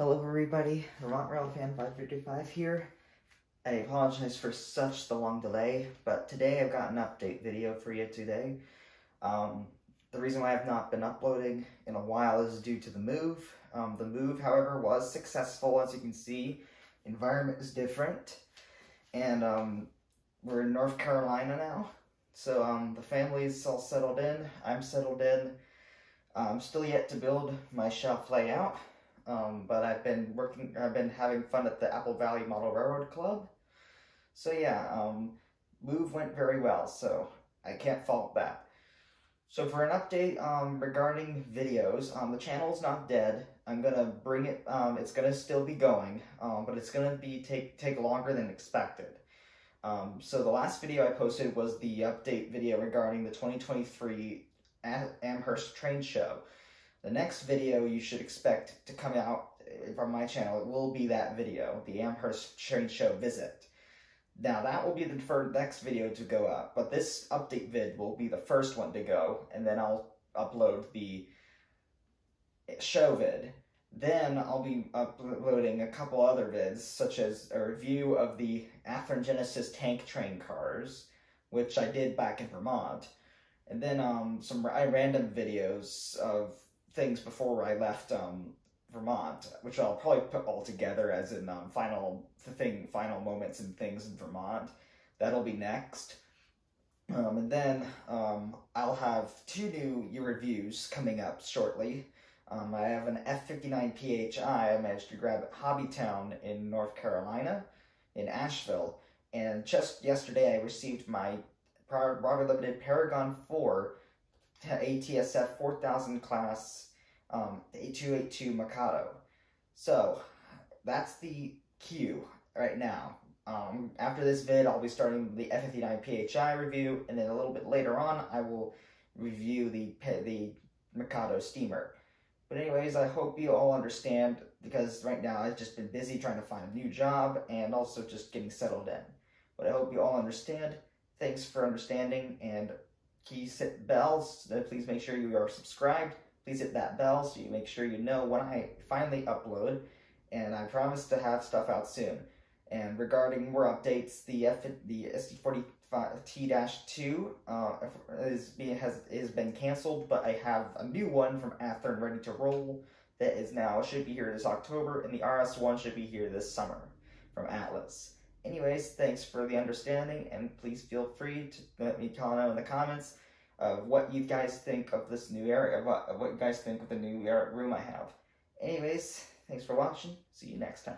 Hello everybody, Vermont Rail Fan 555 here. I apologize for such the long delay, but today I've got an update video for you today. Um, the reason why I've not been uploading in a while is due to the move. Um, the move, however, was successful, as you can see. Environment is different, and um, we're in North Carolina now. So um, the family's all settled in, I'm settled in. I'm still yet to build my shelf layout. Um, but I've been working, I've been having fun at the Apple Valley Model Railroad Club. So yeah, um, move went very well, so I can't fault that. So for an update um, regarding videos, um, the channel's not dead. I'm gonna bring it, um, it's gonna still be going, um, but it's gonna be take, take longer than expected. Um, so the last video I posted was the update video regarding the 2023 Amherst train show. The next video you should expect to come out eh, from my channel, it will be that video, the Amherst Train Show visit. Now that will be the first, next video to go up, but this update vid will be the first one to go, and then I'll upload the show vid. Then I'll be uploading a couple other vids, such as a review of the Athearn Genesis tank train cars, which I did back in Vermont, and then um, some random videos of things before I left um, Vermont, which I'll probably put all together as in um, final thing, final moments and things in Vermont. That'll be next. Um, and then um, I'll have two new reviews coming up shortly. Um, I have an F59 PHI I managed to grab at Hobbytown in North Carolina, in Asheville. And just yesterday I received my Rocket Limited Paragon 4 ATSF 4000 class um, A282 Mikado. So, that's the queue right now. Um, after this vid, I'll be starting the F59 PHI review, and then a little bit later on, I will review the the Mikado steamer. But anyways, I hope you all understand, because right now I've just been busy trying to find a new job, and also just getting settled in. But I hope you all understand. Thanks for understanding, and keys hit bells. Please make sure you are subscribed. Please hit that bell so you make sure you know when I finally upload. And I promise to have stuff out soon. And regarding more updates, the F the SD40T-2 uh, is being has is been canceled, but I have a new one from Athearn ready to roll that is now should be here this October, and the RS1 should be here this summer from Atlas. Anyways, thanks for the understanding, and please feel free to let me know in the comments of what you guys think of this new area, what, what you guys think of the new er, room I have. Anyways, thanks for watching. See you next time.